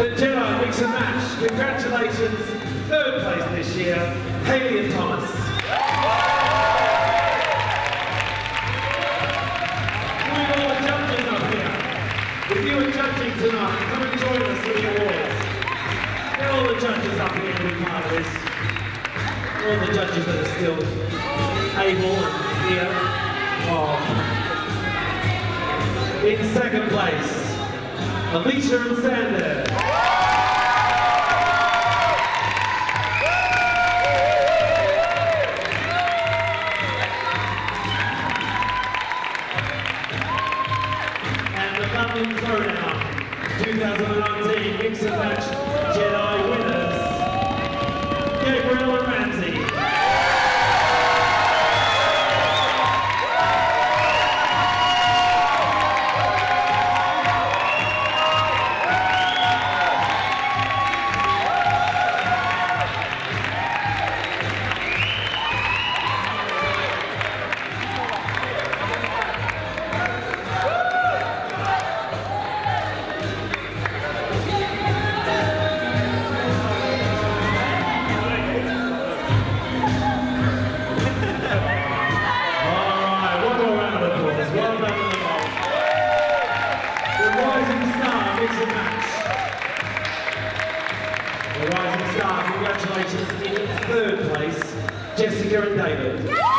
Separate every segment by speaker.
Speaker 1: The Jedi Mix and Match. Congratulations, third place this year, Haley and Thomas. With all the judges up here. If you are judging tonight, come and join us for the awards. Get all the judges up here to be part of this. All the judges that are still able and here. Oh. In second place, Alicia and And David.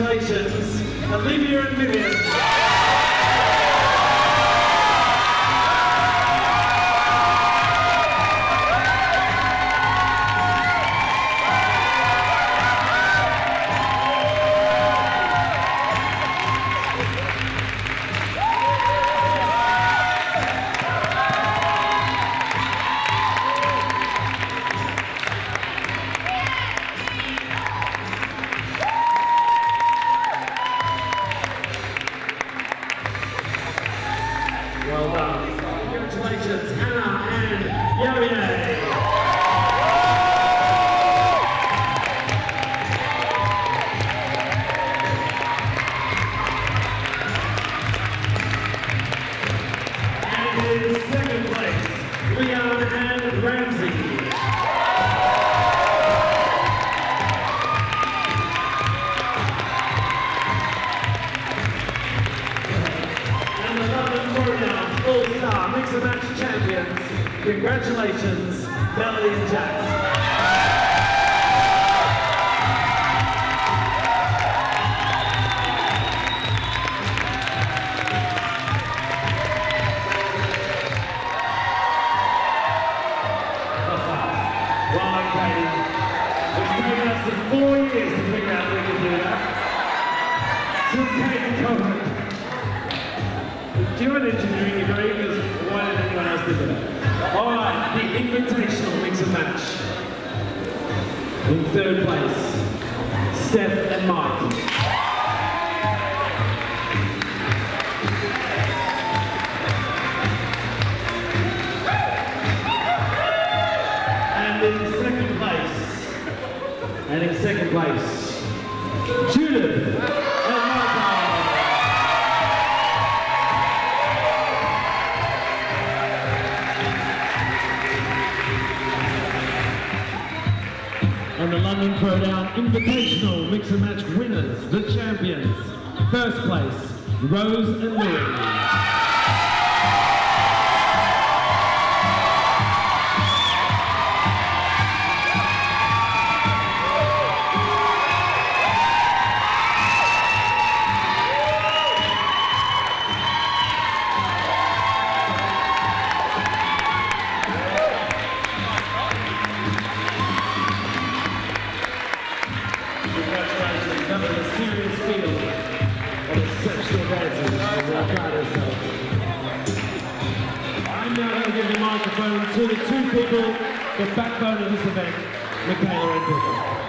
Speaker 1: Congratulations, Olivia and Vivian. Okay. It's taken us four years to figure out we can do that. So, Kate Cohen. Do an engineering degree? Because why did anyone else do that? All right, the invitational mix and match. In third place, Steph and Mike. And in second place, Judith and and the London Throwdown Invitational Mix and Match winners, the champions. First place, Rose and Louis. Serious field of exceptional dancers. We're proud of ourselves. I'm now going to give the microphone to the two people, the backbone of this event, Michaela and.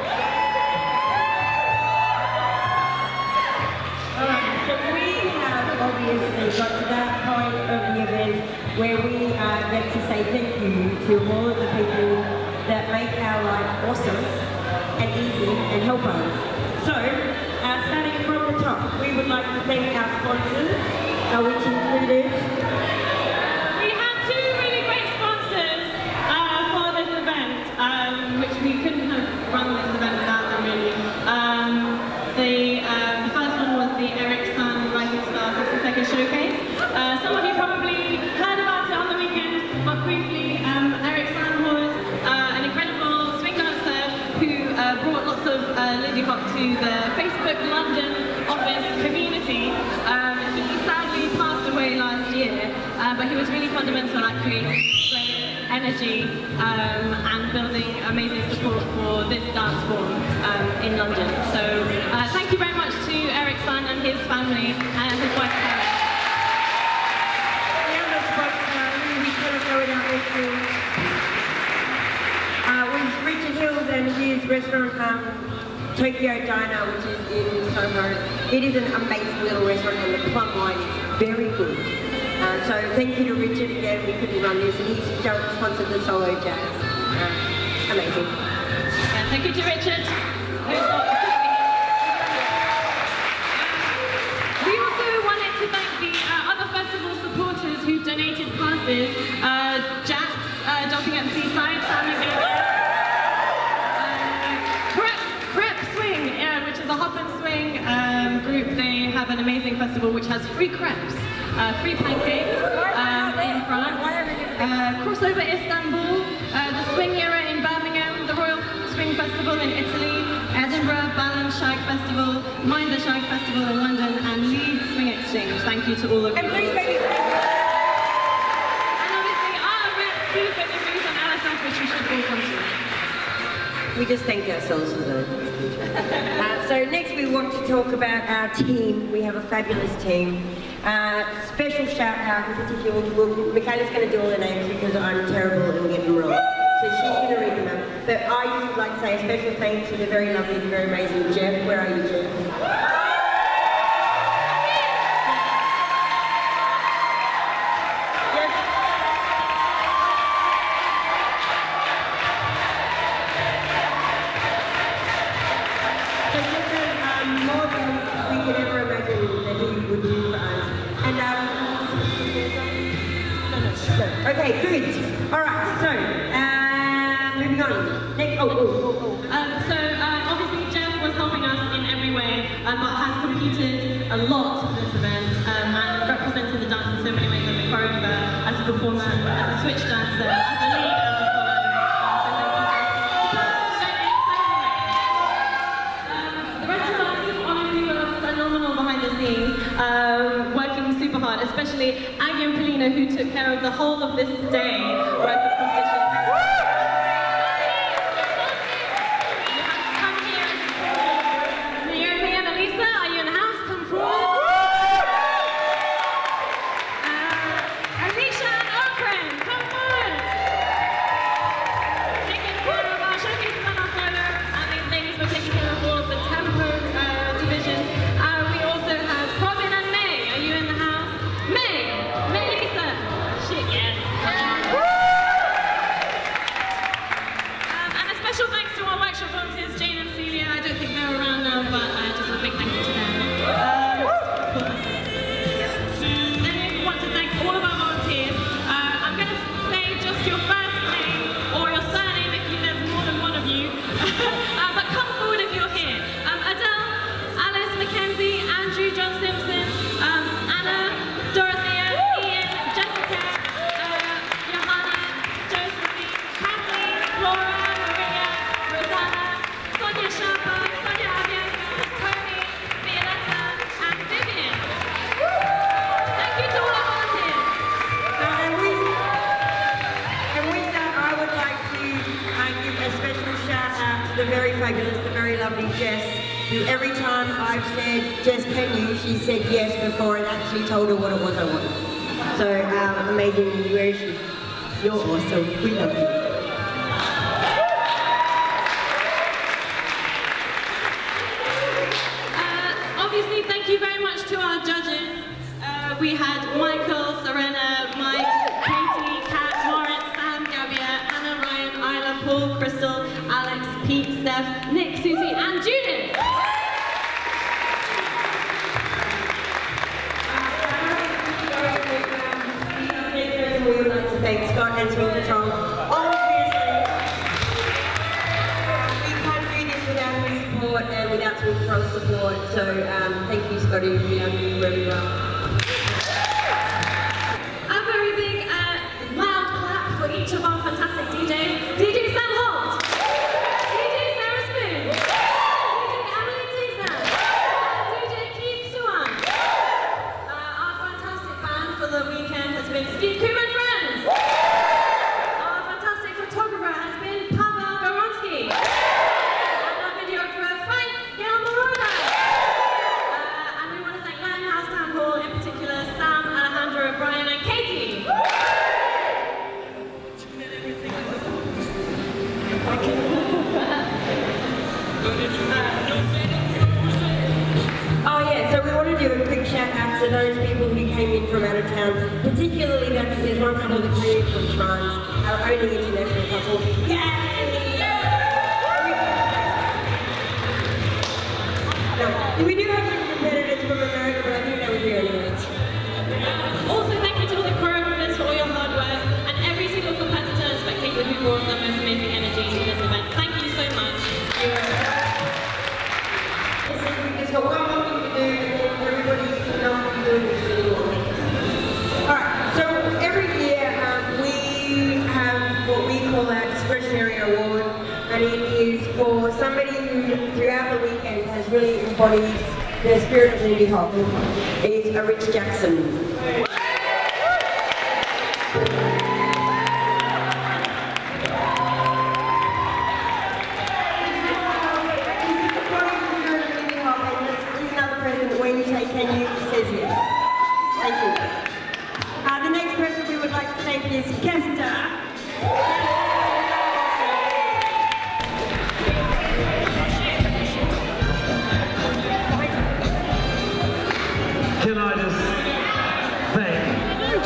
Speaker 2: Alright, so we have obviously got to that point of the event where we uh, get to say thank you to all of the people that make our life awesome and easy and help us. So, uh, starting from the top, we would like to thank our sponsors, uh, which included
Speaker 3: uh, Lindy Hop to the Facebook London office community. Um, he sadly passed away last year, uh, but he was really fundamental at creating great energy um, and building amazing support for this dance form um, in London. So uh, thank you very much to Eric Sun and his family and his wife Karen.
Speaker 2: uh, was Richard Hills and his restaurant um, Tokyo Diner, which is in Soho. It is an amazing little restaurant and the plum wine is very good. Uh, so thank you to Richard again, we couldn't run this and he's sponsored the solo jazz. Uh, amazing.
Speaker 3: Thank you to Richard. We also wanted to thank the uh, other festival supporters who've donated passes. Amazing festival which has free crepes, uh, free pancakes um, in France. Uh, Crossover Istanbul, uh, the Swing Era in Birmingham, the Royal Swing Festival in Italy, Edinburgh Balboa Shag Festival, Mind the Shag Festival in London, and Leeds Swing Exchange. Thank you to all of you.
Speaker 2: We just thanked ourselves for those. Uh, so next we want to talk about our team. We have a fabulous team. Uh, special shout out in particular, well, Michaela's going to do all the names because I'm terrible and get them wrong. So she's going to read them. But I just would like to say a special thanks to the very lovely, very amazing Jeff. Where are you, Jeff?
Speaker 3: A lot at this event um, and represented the dance in so many ways. As a choreographer, as a performer, as a switch dancer, as a lead, as a. Um, working super hard, especially Aggie and Polina who took care of the whole of this day
Speaker 2: said yes before I actually told her what it was I wanted. So um, amazing? You're awesome. We love you. Oh yeah, so we want to do a quick shout out to those people who came in from out of town, particularly that there's one couple that came from France, our only international couple. Hop. It's a Rich Jackson.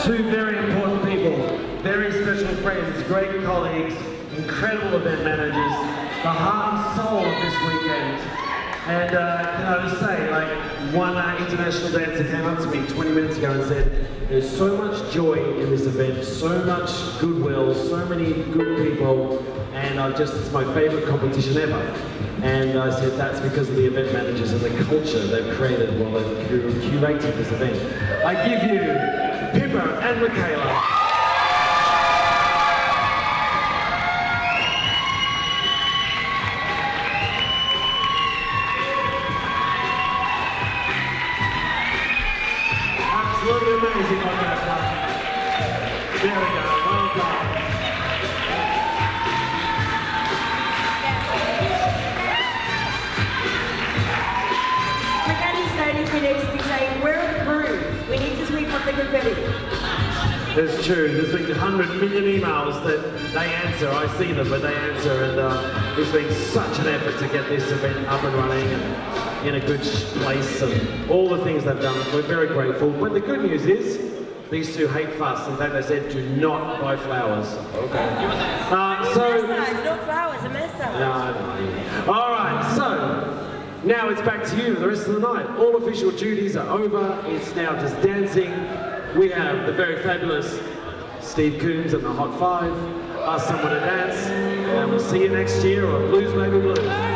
Speaker 1: Two very important people, very special friends, great colleagues, incredible event managers, the heart and soul of this weekend. And uh, can I just say, like, one uh, international dancer came up to me 20 minutes ago and said, there's so much joy in this event, so much goodwill, so many good people, and I just, it's my favorite competition ever. And I said, that's because of the event managers and the culture they've created while they've curated this event. I give you Pippa and Michaela. It's true. There's been 100 million emails that they answer. I see them, but they answer, and uh, there's been such an effort to get this event up and running and in a good place, and all the things they've done. We're very grateful. But the good news is, these two hate fuss. In fact, they said, "Do not buy flowers." Okay. Uh, so.
Speaker 2: no flowers, a mess up.
Speaker 1: No, no. All right, so now it's back to you the rest of the night. All official duties are over. It's now just dancing. We have the very fabulous Steve Coombs and the Hot Five. Ask someone to dance, and we'll see you next year on Blues Baby Blues.